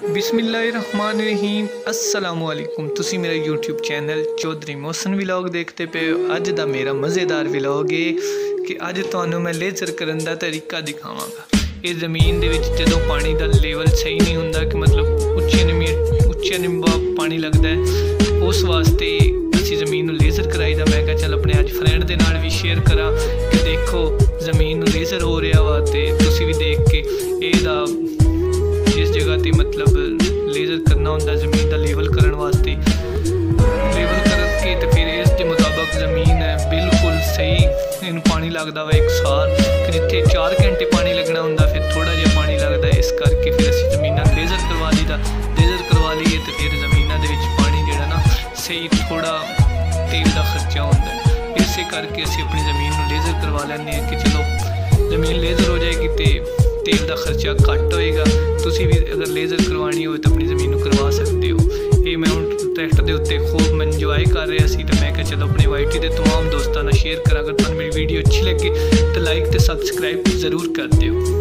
ਬਿਸਮਿਲ੍ਲਾਹਿਰਰਹਿਮਾਨਿਰਰਹੀਮ। ਅਸਲਾਮੁ ਅਲੈਕੁਮ ਤੁਸੀਂ ਮੇਰਾ YouTube channel Chaudhary Mohsin vlog ਦੇਖਦੇ ਪਏ ਹੋ। ਅੱਜ ਦਾ ਮੇਰਾ ਮਜ਼ੇਦਾਰ ਵਲੌਗ ਹੈ ਕਿ ਅੱਜ ਤੁਹਾਨੂੰ ਮੈਂ ਲੇਜ਼ਰ ਕਰਨ ਦਾ ਤਰੀਕਾ ਦਿਖਾਵਾਂਗਾ। ਇਹ ਜ਼ਮੀਨ ਦੇ ਵਿੱਚ ਜਦੋਂ ਪਾਣੀ ਦਾ ਲੈਵਲ ਸਹੀ ਨਹੀਂ ਹੁੰਦਾ ਕਿ ਮਤਲਬ ਉੱਚੇ ਨਿਮੀ ਉੱਚੇ ਨਿੰਬਾ ਪਾਣੀ ਲੱਗਦਾ ਹੈ, ਉਸ ਵਾਸਤੇ ਅਸੀਂ ਜ਼ਮੀਨ ਨੂੰ ਲੇਜ਼ਰ ਕਰਾਈਦਾ। ਮੈਂ ਕਿਹਾ ਚੱਲ ਆਪਣੇ ਅੱਜ ਫਰੈਂਡ ਦੇ ਨਾਲ ਵੀ ਸ਼ੇਅਰ ਕਰਾਂ ਕਿ ਦੇਖੋ ਜ਼ਮੀਨ ਨੂੰ ਲੇਜ਼ਰ ਹੋ ਰਿਹਾ ਵਾ ਤੇ ਤੁਸੀਂ ਵੀ ਦੇਖ ਤੇ ਮਤਲਬ ਲੇਜ਼ਰ ਕਰਨਾ ਹੁੰਦਾ ਜ਼ਮੀਨ ਦਾ ਲੈਵਲ ਕਰਨ ਵਾਸਤੇ। ਲੈਵਲ ਕਰਕੇ ਤੇ ਫਿਰ ਇਸ ਦੇ ਮੁਤਾਬਕ ਜ਼ਮੀਨ ਹੈ, ਬਿਲਕੁਲ ਸਹੀ। ਇਹਨੂੰ ਪਾਣੀ ਲੱਗਦਾ ਵਾ ਇੱਕ ਸਾਰ। ਕਿ ਜਿੱਥੇ 4 ਘੰਟੇ ਪਾਣੀ ਲੱਗਣਾ ਹੁੰਦਾ, ਫਿਰ ਥੋੜਾ ਜਿਹਾ ਪਾਣੀ ਲੱਗਦਾ ਇਸ ਕਰਕੇ ਫਿਰ ਅਸੀਂ ਜ਼ਮੀਨਾਂ ਨੂੰ ਲੇਜ਼ਰ ਕਰਵਾ ਲਈਦਾ। ਲੇਜ਼ਰ ਕਰਵਾ ਲਈਏ ਤੇ ਫਿਰ ਜ਼ਮੀਨਾਂ ਦੇ ਵਿੱਚ ਪਾਣੀ ਜਿਹੜਾ ਨਾ ਸਹੀ ਥੋੜਾ ਤੇਲ ਦਾ ਖਰਚਾ ਹੁੰਦਾ ਹੈ। ਇਸੇ ਕਰਕੇ ਅਸੀਂ ਆਪਣੀ ਜ਼ਮੀਨ ਨੂੰ ਲੇਜ਼ਰ ਕਰਵਾ ਲੈਂਦੇ ਹਾਂ ਕਿ ਚਲੋ ਜ਼ਮੀਨ ਲੇਜ਼ਰ ਤੇਲ ਦਾ ਖਰਚਾ ਘੱਟ ਹੋਏਗਾ ਤੁਸੀਂ ਵੀ ਅਗਰ ਲੇਜ਼ਰ ਕਰਵਾਉਣੀ ਹੋਵੇ ਤਾਂ ਆਪਣੀ ਜ਼ਮੀਨ ਨੂੰ ਕਰਵਾ ਸਕਦੇ ਹੋ ਇਹ ਮੈਂ ਹੁਣ ਟਰੈਕਟਰ ਦੇ ਉੱਤੇ ਖੂਬ ਇੰਜੋਏ ਕਰ ਰਿਹਾ ਸੀ ਤੇ ਮੈਂ ਕਿਹਾ ਚਲੋ ਆਪਣੇ ਵਾਈਟੀ ਦੇ तमाम ਦੋਸਤਾਂ ਨਾਲ ਸ਼ੇਅਰ ਕਰਾਂ ਅਗਰ ਤੁਹਾਨੂੰ ਮੇਰੀ ਵੀਡੀਓ ਅੱਛੀ ਲੱਗੇ ਤਾਂ ਲਾਈਕ ਤੇ ਸਬਸਕ੍ਰਾਈਬ ਜ਼ਰੂਰ ਕਰ ਦਿਓ